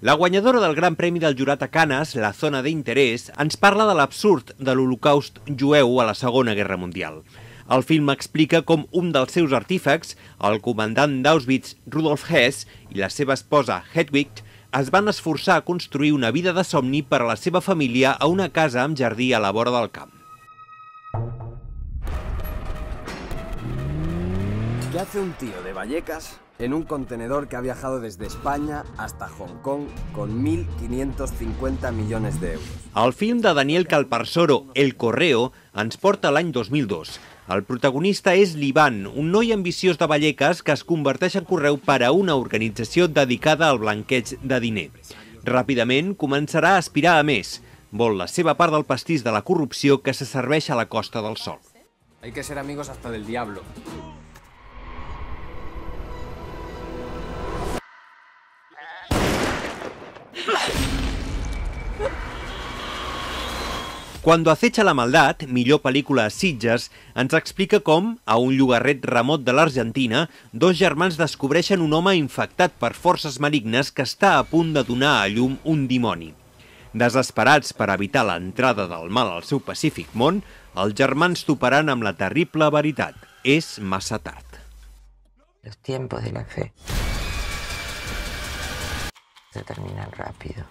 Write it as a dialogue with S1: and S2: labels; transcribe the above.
S1: La guanyadora del Gran Premi del Jurat a Canes, la zona d'interès, ens parla de l'absurd de l'holocaust jueu a la Segona Guerra Mundial. El film explica com un dels seus artífecs, el comandant d'Auschwitz Rudolf Hess i la seva esposa Hedwig, es van esforçar a construir una vida de somni per a la seva família a una casa amb jardí a la vora del camp.
S2: ¿Qué hace un tío de Vallecas en un contenedor que ha viajado desde España hasta Hong Kong con 1.550 millones de euros?
S1: El film de Daniel Calparsoro, El Correo, ens porta l'any 2002. El protagonista és l'Ivan, un noi ambiciós de Vallecas que es converteix en correu per a una organització dedicada al blanqueig de diner. Ràpidament començarà a aspirar a més. Vol la seva part del pastís de la corrupció que se serveix a la Costa del Sol.
S2: Hay que ser amigos hasta del diablo.
S1: Cuando acecha la maldat, millor pel·lícula a Sitges, ens explica com, a un llogarret remot de l'Argentina, dos germans descobreixen un home infectat per forces malignes que està a punt de donar a llum un dimoni. Desesperats per evitar l'entrada del mal al seu pacífic món, els germans toparan amb la terrible veritat. És massa tard.
S3: Los tiempos de la fe se terminan rápido.